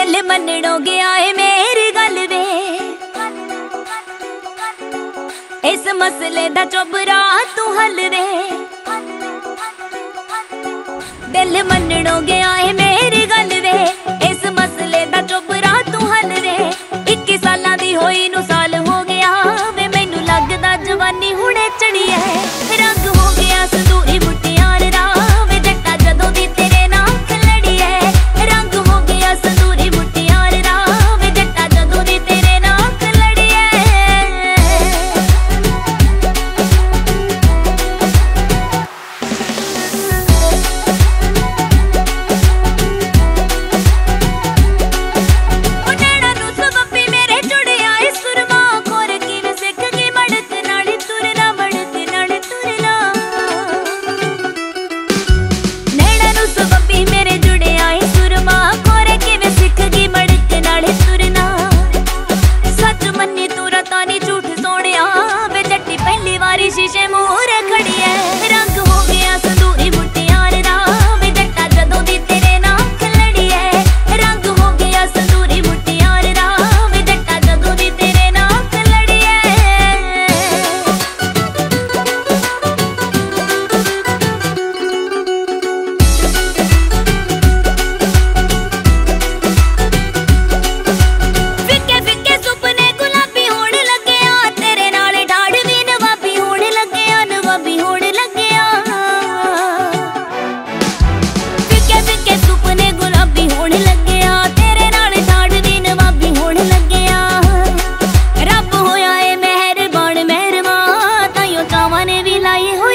ਦਿਲ ਮੰਨਣੋਂ ਗਿਆ ਏ ਮੇਰੀ ਗੱਲ ਵੇ ਇਸ ਮਸਲੇ ਦਾ ਚੁਬਰਾ ਤੂੰ ਹੱਲ ਵੇ ਦਿਲ ਮੰਨਣੋਂ ਗਿਆ ਏ ਮੇਰੀ 爱。